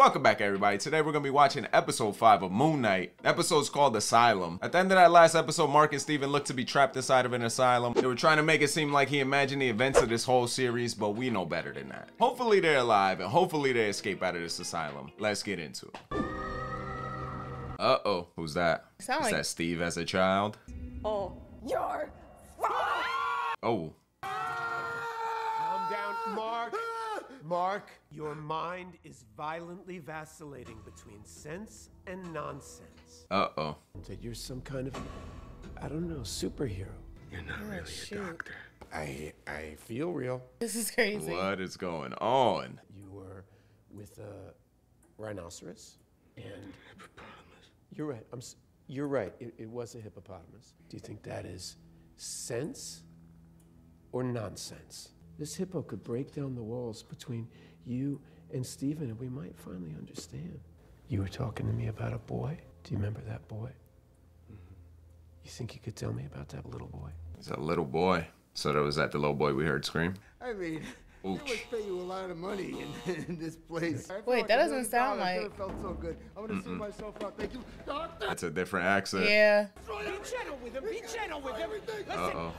Welcome back, everybody. Today we're gonna be watching episode five of Moon Knight. The episode's called Asylum. At the end of that last episode, Marc and Steven looked to be trapped inside of an asylum. They were trying to make it seem like he imagined the events of this whole series, but we know better than that. Hopefully they're alive and hopefully they escape out of this asylum. Let's get into it. Uh-oh, who's that? Sound Is like- that Steve as a child? Oh, you're Oh, Calm down, Marc. Marc, your mind is violently vacillating between sense and nonsense. uh-oh. That you're some kind of, I don't know, superhero. You're not oh, really shoot. a doctor. I I feel real. This is crazy. What is going on? You were with a rhinoceros and hippopotamus. You're right. I'm. You're right. It, it was a hippopotamus. Do you think that is sense or nonsense? This hippo could break down the walls between you and Steven, and we might finally understand. You were talking to me about a boy. Do you remember that boy? Mm-hmm. You think you could tell me about that little boy? He's a little boy. So that was that the little boy we heard scream? I mean, they Ouch. must pay you a lot of money in, in this place. I feel Wait, that doesn't sound dollars like- never felt so good. I'm gonna sue myself out. Thank you, doctor. That's a different accent. Yeah. Be gentle with him. Be gentle with him. Uh-oh.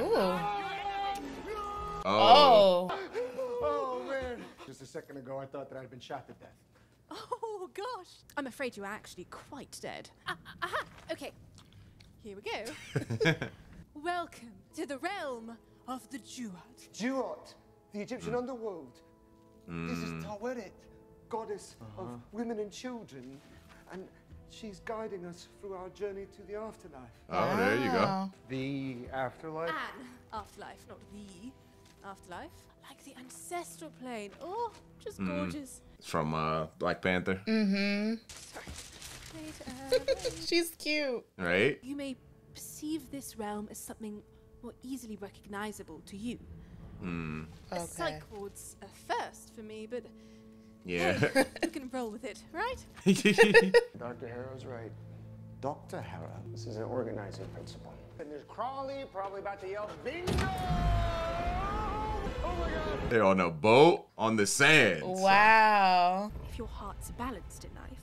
Ooh. Oh. Oh. Oh man! Just a second ago, I thought that I'd been shot to death. Oh gosh. I'm afraid you're actually quite dead. Ah, ah, aha. Okay. Here we go. Welcome to the realm of the Duat. Duat, the Egyptian underworld. This is Taweret, goddess of women and children, and she's guiding us through our journey to the afterlife. Oh, there you go. The afterlife. An afterlife, not the afterlife. Like the ancestral plane. Oh, just gorgeous. It's from uh, Black Panther, Wait, uh, She's cute. right? you may perceive this realm as something more easily recognizable to you. A Okay. psych ward's a first for me, but Yeah. you can roll with it, right? Dr. Harrow's right. Dr. Harrow. This is an organizing principle. And there's Crawley probably about to yell, bingo! Oh! They're on a boat on the sands. Wow. If your heart's balanced in life,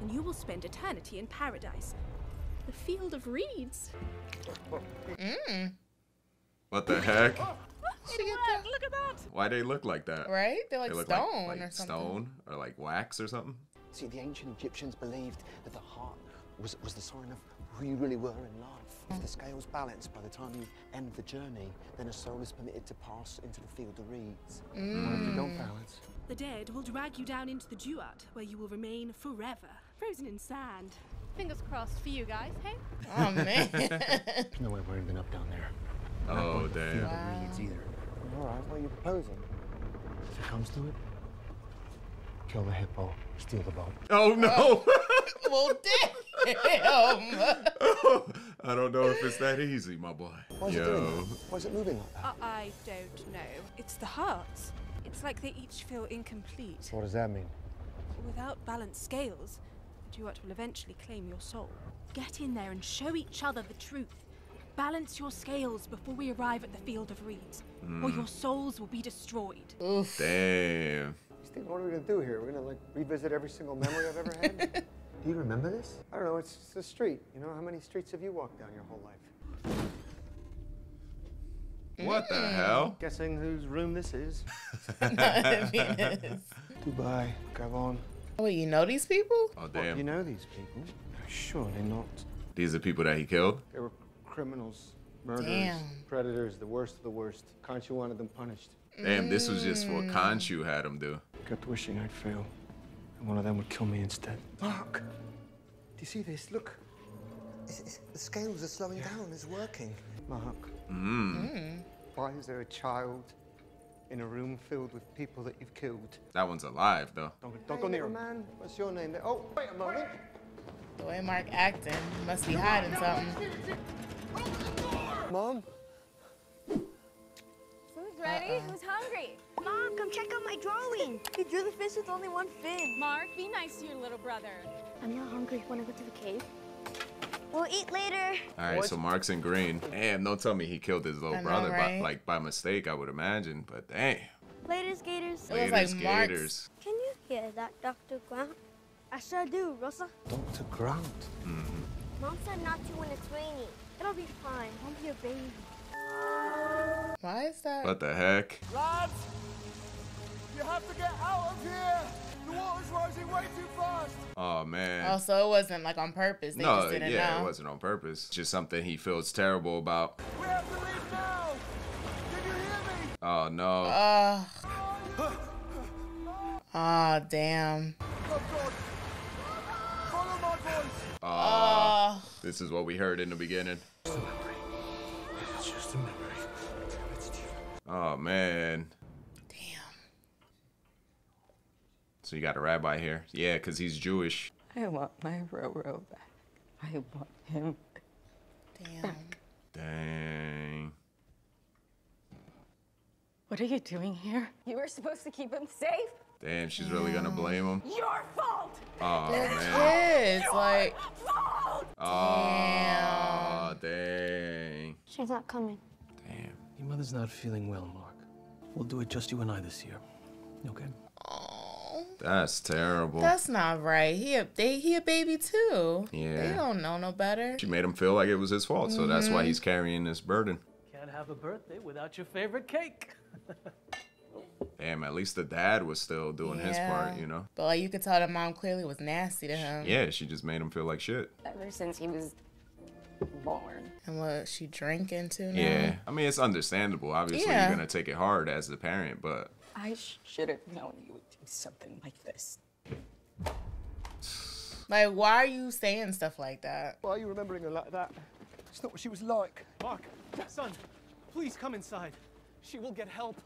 then you will spend eternity in paradise. The field of reeds. Mm. What the heck? Look, look at that! Why they look like that? Right? They're like They look stone like, or something. stone or like wax or something. See, the ancient Egyptians believed that the heart was, was the sign of who you really were in life. If mm. the scale's balanced by the time you end the journey, then a soul is permitted to pass into the field of reeds. What if you don't balance? Mm. The dead will drag you down into the Duat, where you will remain forever, frozen in sand. Fingers crossed for you guys, hey? Oh man. There's no way we're ending up down there. Oh, damn. The reeds either. All right, what are you proposing? If it comes to it, kill the hippo, steal the boat. Oh, no. Oh. well, damn. I don't know if it's that easy, my boy. Why is it doing that? Why is it moving like that? Uh, I don't know. It's the hearts. It's like they each feel incomplete. What does that mean? Without balanced scales, the Duat will eventually claim your soul. Get in there and show each other the truth. Balance your scales before we arrive at the field of reeds, or your souls will be destroyed. Damn. Steve, what are we gonna do here? We're gonna like revisit every single memory I've ever had? do you remember this? I don't know. It's just a street. You know, how many streets have you walked down your whole life? What the mm. hell? Guessing whose room this is? Venus. Dubai, Gabon. Wait, you know these people? Oh, What, damn. you know these people? Surely not. These are people that he killed? They were criminals, murderers, Damn. predators, the worst of the worst. Khonshu wanted them punished. Damn, this was just what Khonshu mm. had him do. Kept wishing I'd fail. And one of them would kill me instead. Marc! Do you see this? Look. It's, it's, the scales are slowing down. It's working. Marc. Mm. Why is there a child in a room filled with people that you've killed? That one's alive, though. Don't, don't go near him. man. What's your name? there? Oh, wait a moment. The way Marc acting, he must be hiding something. Mom? Food's ready. Uh-uh. Who's hungry? Mom, come check out my drawing. You drew the fish with only one fin. Marc, be nice to your little brother. I'm not hungry. Want to go to the cave? We'll eat later. All right, so Marc's in green. Damn, don't tell me he killed his little I know, brother by, like by mistake. I would imagine, but dang, Later, skaters. It was Gators, like Marc's- Gators. Can you hear that, Dr. Grant? I sure do, Rosa. Dr. Grant. Mm-hmm. Mom said not to when it's raining. It'll be fine. Don't be a baby. Why is that? What the heck? Lads! You have to get out of here! The water's rising way too fast! Oh man. Oh, so it wasn't like on purpose. They no, just didn't yeah, know. it wasn't on purpose. Just something he feels terrible about. We have to leave now! Can you hear me? Oh no. Oh. Oh, damn. Oh God! Follow my voice! Ah, Oh. this is what we heard in the beginning. It's just a memory. It's Oh man. Damn. So you got a rabbi here? Yeah, cause he's Jewish. I want my Roro back. I want him. Damn. Dang. What are you doing here? You were supposed to keep him safe. Damn, she's really gonna blame him. Your fault. Oh They're man. kids. Like, Fault. Oh dang. She's not coming. Damn. Your mother's not feeling well, Marc. We'll do it just you and I this year. Okay? oh, That's terrible. that's not right. He a they he a baby too. Yeah. They Yeah. don't know no better. She made him feel like it was his fault, so that's Mm-hmm. why he's carrying this burden. Can't have a birthday without your favorite cake. Damn, at least the dad was still doing his part, you know? But like you could tell the mom clearly was nasty to him. Yeah, she just made him feel like shit. Ever since he was born. And what she drinking too now? Yeah. I mean, it's understandable. Obviously, Yeah. you're going to take it hard as the parent, but I should have known you would do something like this. Like why are you saying stuff like that? Why are you remembering her like that? It's not what she was like. Marc, son, please come inside. She will get help.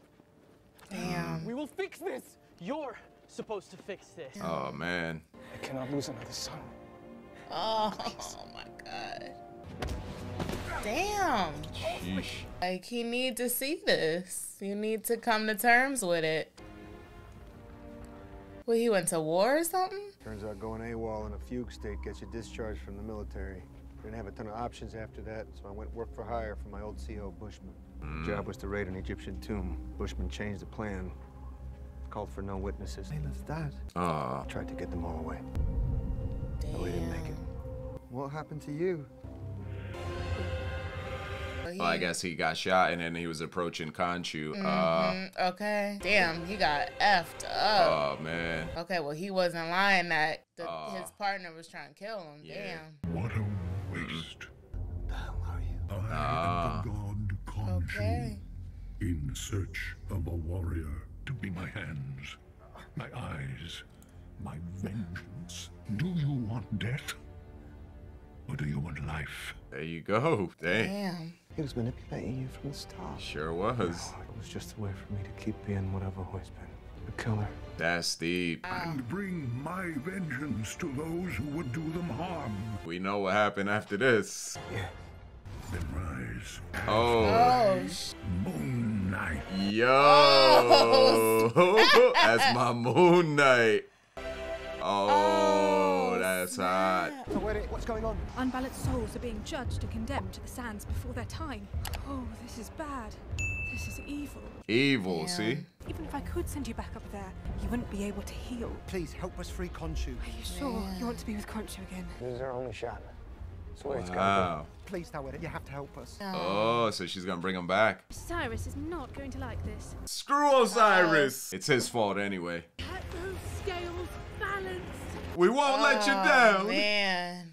Damn. We will fix this. You're supposed to fix this. oh man. I cannot lose another son. Oh, oh my god. Damn. Sheesh. Like he need to see this. You need to come to terms with it. Well, he went to war or something? Turns out going AWOL in a fugue state gets you discharged from the military. Didn't have a ton of options after that, so I went work for hire for my old CO, Bushman. Mm. Job was to raid an Egyptian tomb. Bushman changed the plan. Called for no witnesses. Layla's dad. Oh, Tried to get them all away. Damn. we didn't make it. What happened to you? Well, well, I guess he got shot and then he was approaching Khonshu. Uh, Mm, okay. Damn, he got effed up. oh, man. okay, well, he wasn't lying that the, Aw. his partner was trying to kill him. Yeah. Damn. What a waste. The are you? I Ah. am the god Khonshu, Okay. in search of a warrior to be my hands, my eyes, my vengeance. Do you want death? Or do you want life? There you go. Dang. Damn. He was manipulating you from the start. Sure was. Oh, it was just a way for me to keep being what I've always been. A killer. That's deep. And bring my vengeance to those who would do them harm. We know what happened after this. Yeah. Then rise. Oh. Oh, Moon Knight. Yo. Oh, That's my Moon Knight. Oh, that's hot. Oh, what's going on? Unbalanced souls are being judged and condemned to the sands before their time. Oh, this is bad. This is evil. Evil, Yeah. see? Even if I could send you back up there, you wouldn't be able to heal. Please help us free Khonshu. Are you sure you want to be with Khonshu again? This is our only shot. That's the way it's gotta Wow. Please, Taweret, you have to help us. Oh, so she's gonna bring him back. Osiris is not going to like this. Screw Osiris. It's his fault anyway. Get those scales balanced. We won't let you oh, down. man.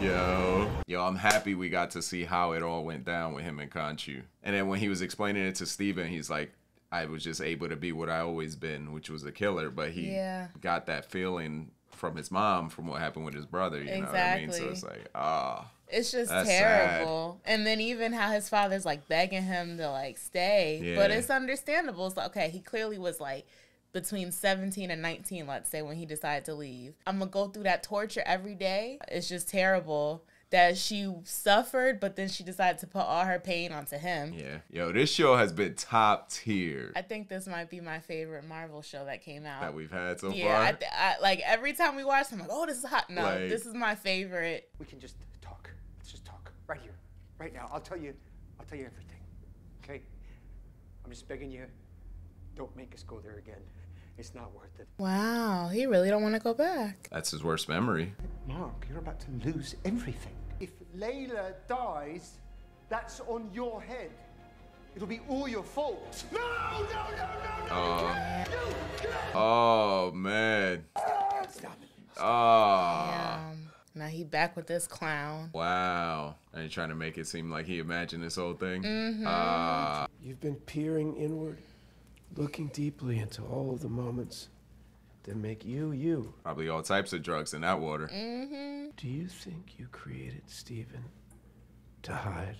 Yo. Yo, I'm happy we got to see how it all went down with him and Khonshu. And then when he was explaining it to Steven, he's like, I was just able to be what I always been, which was a killer, but he Yeah. got that feeling from his mom from what happened with his brother, you know what I mean? So it's like, ah. It's just That's sad. terrible. And then even how his father's like begging him to like stay. But it's understandable. It's like, okay, he clearly was like between 17 and 19, let's say, when he decided to leave. I'm gonna go through that torture every day. It's just terrible that she suffered, but then she decided to put all her pain onto him. Yeah. Yo, this show has been top tier I think this might be my favorite Marvel show that came out. that we've had so yeah, I, far. th- I, like every time we watch, I'm like, oh, this is hot. No, Like- this is my favorite. We can just talk. Let's just talk. Right here. Right now. I'll tell you I'll tell you everything. Okay? I'm just begging you, don't make us go there again. It's not worth it. Wow, he really don't want to go back. That's his worst memory. Marc, you're about to lose everything. If Layla dies, that's on your head. It'll be all your fault. No, no, no, no, no. Uh, oh man. Ah. Um, now he back with this clown. Wow. And you trying to make it seem like he imagined this whole thing? Mhm. Ah. You've been peering inward, looking deeply into all of the moments that make you you. Probably all types of drugs in that water. Mm-hmm. Do you think you created Steven to hide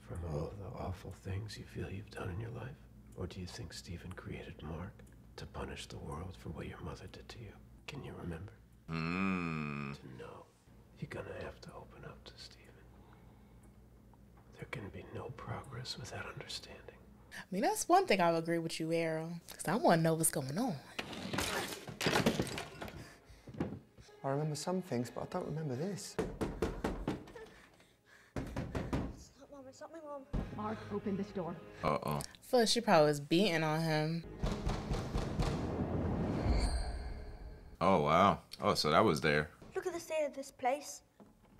from all the awful things you feel you've done in your life? Or do you think Steven created Marc to punish the world for what your mother did to you? Can you remember? Mm. To know, you're gonna have to open up to Steven. There can be no progress without understanding. I mean, that's one thing I'll agree with you, Harrow. Because I want to know what's going on. I remember some things, but I don't remember this. It's not mom, it's not my mom. Marc, open this door. Uh oh. First, she probably was beating on him. Oh wow. Oh, so that was there. Look at the state of this place.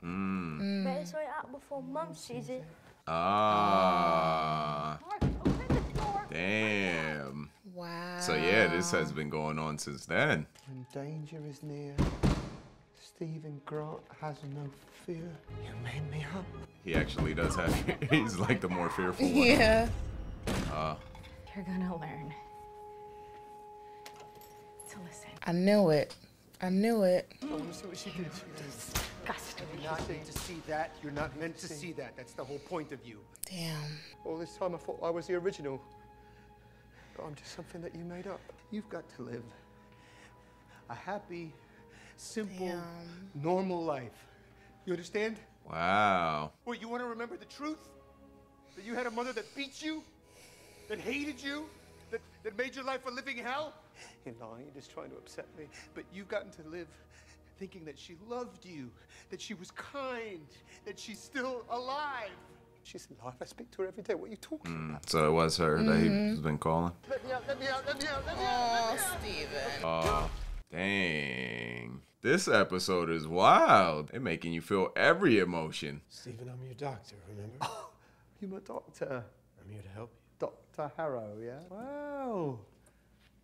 Mm. Better sort it out before mum sees it. Ah. Damn. Wow. So yeah, this has been going on since then. When danger is near, Steven Grant has no fear. You made me up. He actually does have. He's like the more fearful one. Yeah. Uh, You're gonna learn to listen. I knew it. I knew it. I want to see what she did. Disgusting. You're not meant to see that. You're not meant to see that. That's the whole point of you. Damn. All this time I thought I was the original. But I'm just something that you made up. You've got to live a happy, simple, normal life. You understand? wow. What, you want to remember the truth? That you had a mother that beat you? That hated you? That, that made your life a living hell? You're lying, you're just trying to upset me. But you've gotten to live thinking that she loved you, that she was kind, that she's still alive. She's alive. I speak to her every day. What are you talking Mm, about? so it was her that Mm-hmm. he's been calling. Let me out, let me out, let me out, let me out, let. Steven. Oh, dang. This episode is wild. They're making you feel every emotion. Steven, I'm your doctor, remember? You're my doctor. I'm here to help you. Dr. Harrow, yeah? Wow.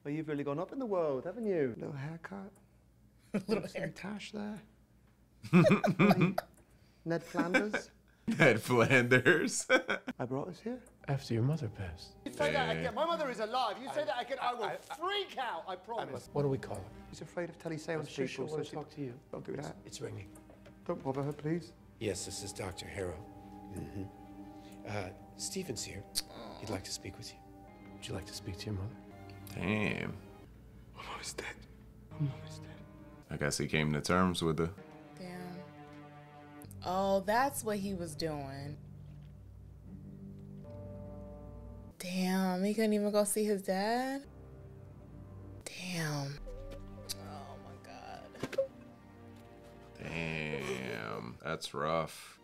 Well, you've really gone up in the world, haven't you? Little haircut. Little some cash there. Ned Flanders. Ned Flanders. I brought us here. After your mother passed. You say that again. My mother is alive. You say that again, I will freak out. I promise. What do we call her? She's afraid of teleseance I'm sure she'll so to talk to you. Don't do that. It's ringing. Don't bother her, please. Yes, this is Dr. Harrow. Mm-hmm. Uh, Steven's here. He'd like to speak with you. Would you like to speak to your mother? Damn. My mom is dead. My mom is dead. I guess he came to terms with her. Oh, that's what he was doing. Damn, he couldn't even go see his dad? Damn. Oh my god. Damn, that's rough.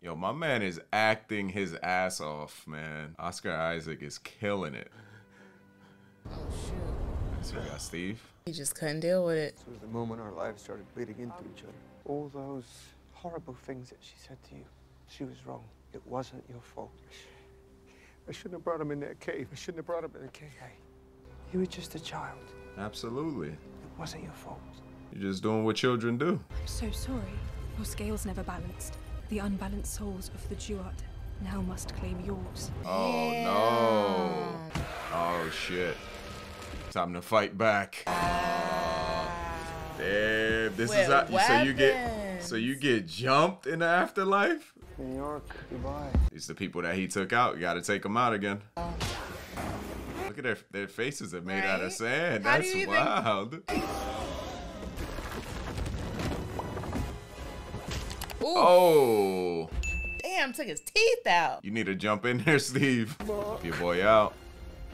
Yo, my man is acting his ass off, man. Oscar Isaac is killing it. Oh shoot. So we got Steve. He just couldn't deal with it. It was the moment our lives started bleeding into each other. All those horrible things that she said to you, she was wrong. It wasn't your fault. I shouldn't have brought him in that cave. I shouldn't have brought him in the cave. Hey, you were just a child. Absolutely. It wasn't your fault. You're just doing what children do. I'm so sorry. Your scales never balanced. The unbalanced souls of the Duat now must claim yours. Oh no. Oh shit. Time to fight back. Damn, this is With how so you get so you get jumped in the afterlife? New York, goodbye. These the people that he took out. You gotta take them out again. Look at their their faces are made out of sand. How That's you even- wild. Ooh. Oh, Damn, took his teeth out. you need to jump in there, Steve. Help your boy out.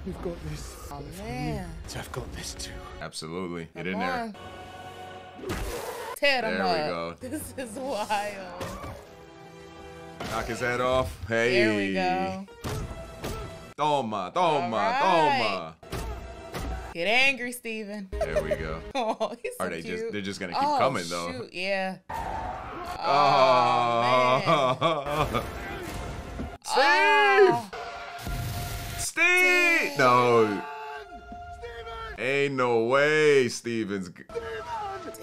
You've got this. Oh man. So I've got this too. Absolutely. Get in Come there. on. Tear them There we go. This is wild. Knock his head off. Hey. There we go. Toma, toma, right. toma. Get angry, Steven. There we go. Oh, he's so Are they cute. just they're just gonna keep oh, coming though? Shoot, yeah. Oh, oh. Steve! Steve! No. Ain't no way Steven's g-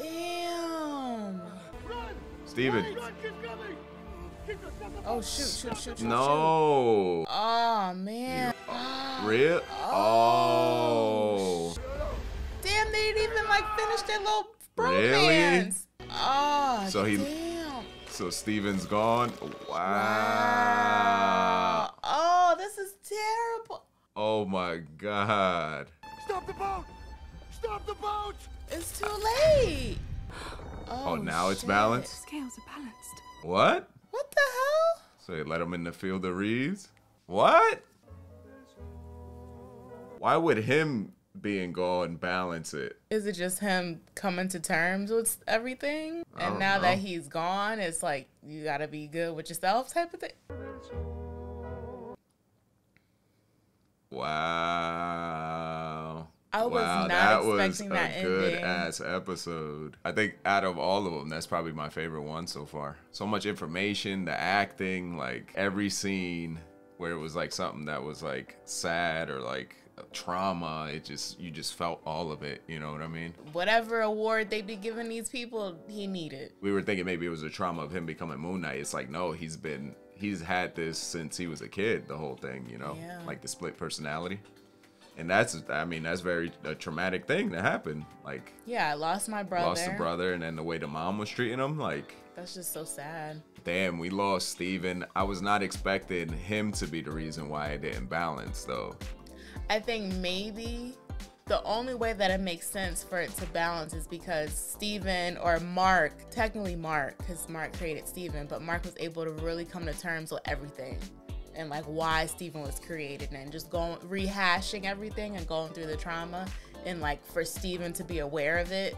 Damn. Steven. Oh shoot, shoot, shoot, shoot. No. Shoot. Oh man. Real? Oh. Damn, they didn't even like finish their little Really? Oh, So he- damn. So Steven's gone. Wow. Oh, this is terrible. Oh my god. Stop the boat! Stop the boat! It's too late. Oh, oh, now it's shit. balanced? Scales are balanced. What? What the hell? So they let him in the field of reeds? What? Why would him being gone balance it? Is it just him coming to terms with everything? And don't now that he's gone, it's like you gotta be good with yourself type of thing. Wow. I was wow, not that was expecting a that good ending. ass episode. I think out of all of them, that's probably my favorite one so far. So much information, the acting, like every scene where it was like something that was like sad or like trauma. It just you just felt all of it. You know what I mean? Whatever award they'd be giving these people, he needed. we were thinking maybe it was a trauma of him becoming Moon Knight. It's like no, he's been he's had this since he was a kid. The whole thing, you know, Yeah. like the split personality, and that's I mean that's very a traumatic thing to happen. Like Yeah, I lost my brother. lost a brother, and then the way the mom was treating him, like That's just so sad. damn, we lost Steven. I was not expecting him to be the reason why it didn't balance though. I think maybe the only way that it makes sense for it to balance is because Steven or Marc, technically Marc, because Marc created Steven, but Marc was able to really come to terms with everything and like why Steven was created and just going rehashing everything and going through the trauma and like for Steven to be aware of it.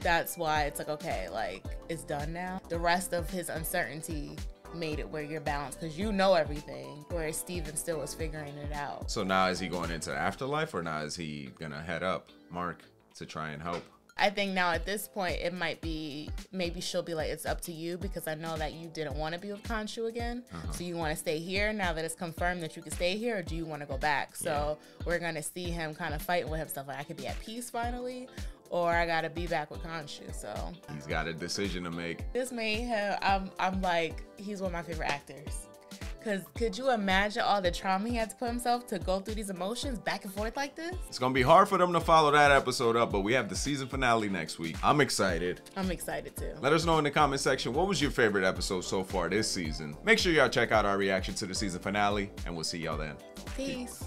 That's why it's like, okay, like it's done now. The rest of his uncertainty made it where you're balanced because you know everything, whereas Steven still was figuring it out. So now is he going into afterlife, or now is he gonna head up Marc to try and help? I think now at this point it might be maybe she'll be like it's up to you because I know that you didn't want to be with Khonshu again. Uh-huh. So you want to stay here now that it's confirmed that you can stay here or do you want to go back? So we're going to see him kind of fighting with himself like I could be at peace finally or I got to be back with Khonshu. So He's got a decision to make. this made him I'm I'm like he's one of my favorite actors. Cause could you imagine all the trauma he had to put himself to go through these emotions back and forth like this? It's gonna be hard for them to follow that episode up, but we have the season finale next week. I'm excited. I'm excited too. Let us know in the comment section what was your favorite episode so far this season. Make sure y'all check out our reaction to the season finale, and we'll see y'all then. Peace.